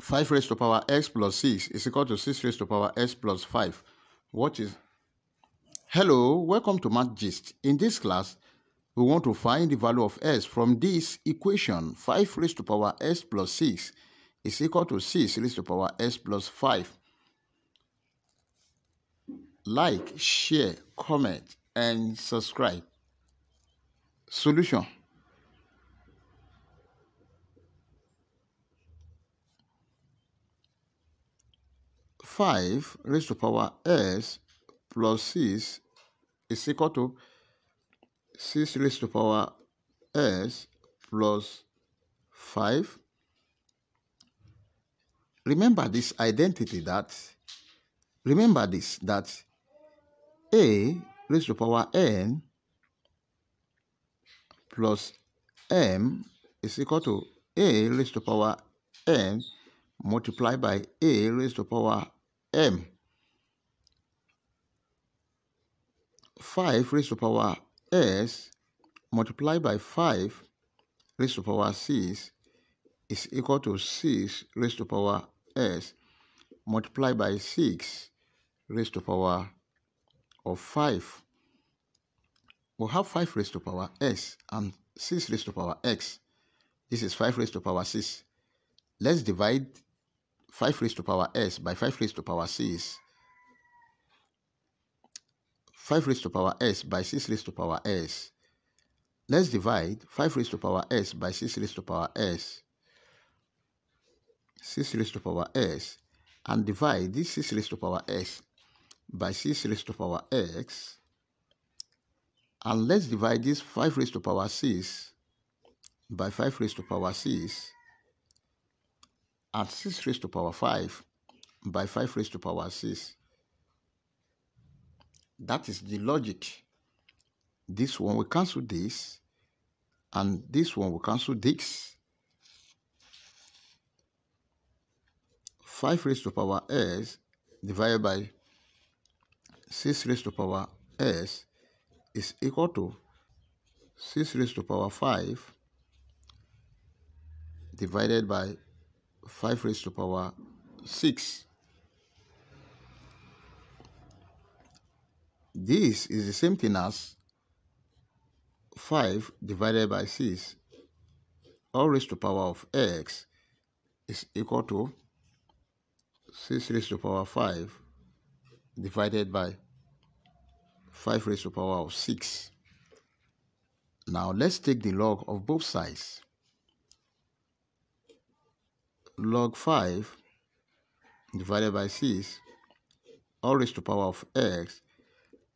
5 raised to power x plus 6 is equal to 6 raised to power x plus 5. What is... Hello, welcome to Mathgist. In this class, we want to find the value of s from this equation. 5 raised to power s plus 6 is equal to 6 raised to power s plus 5. Like, share, comment, and subscribe. Solution. 5 raised to power s plus 6 is equal to 6 raised to power s plus 5. Remember this identity that, remember this, that a raised to power n plus m is equal to a raised to power n multiplied by a raised to power m 5 raised to power s multiplied by 5 raised to power 6 is equal to 6 raised to power s multiplied by 6 raised to power of 5. We'll have 5 raised to power s and 6 raised to power x. This is 5 raised to power 6. Let's divide 5 raised to power s by 5 raised to power 6. 5 raised to power s by 6 raised to power s. Let's divide 5 raised to power s by 6 raised to power s. 6 raised to power s and divide this 6 raised to power s by 6 raised to power x and let's divide this 5 raised to power 6 by 5 raised to power 6 and 6 raised to power 5 by 5 raised to power 6. That is the logic. This one will cancel this, and this one will cancel this. 5 raised to power s divided by 6 raised to power s is equal to 6 raised to power 5 divided by 5 raised to power 6. This is the same thing as 5 divided by 6 all raised to power of x is equal to 6 raised to power 5 divided by 5 raised to power of 6. Now let's take the log of both sides log 5 divided by 6 all raised to power of x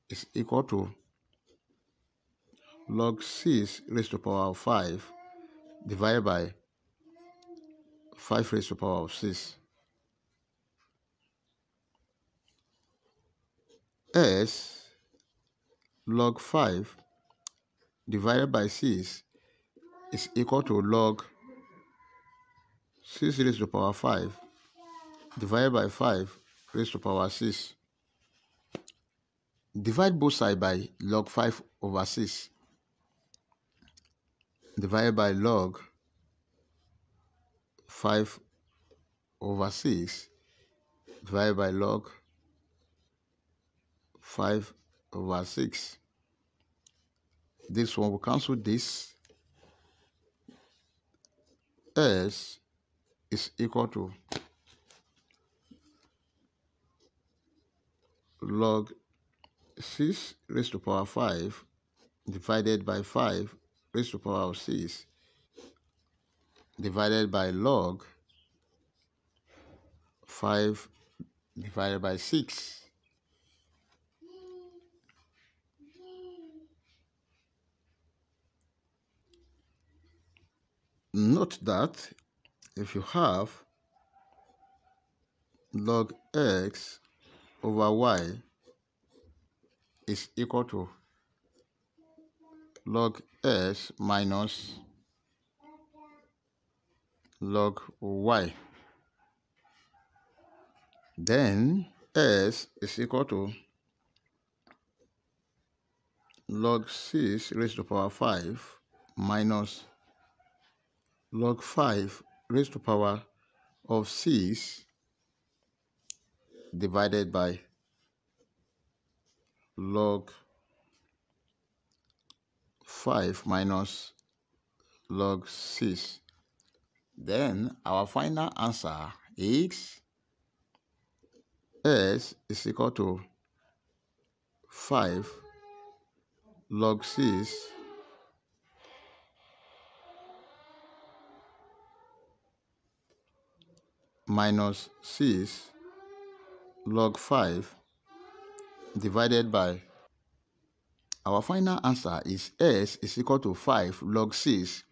is equal to log 6 raised to power of 5 divided by 5 raised to power of 6. s log 5 divided by 6 is equal to log 6 raised to the power 5 divided by 5 raised to the power 6. Divide both sides by log 5 over 6 divided by log 5 over 6 divided by log 5 over 6. This one will cancel this. S is equal to log 6 raised to power 5 divided by 5 raised to power of 6 divided by log 5 divided by 6. Note that if you have log x over y is equal to log s minus log y then s is equal to log 6 raised to the power 5 minus log 5 raised to power of 6 divided by log 5 minus log 6. Then our final answer is s is equal to 5 log 6 minus 6 log 5 divided by our final answer is s is equal to 5 log 6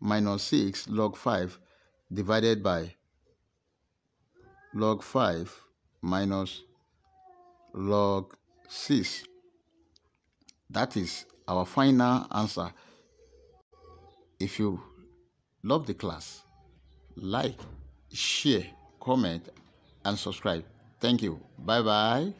minus 6 log 5 divided by log 5 minus log 6. That is our final answer. If you love the class, like, share, comment, and subscribe. Thank you. Bye bye.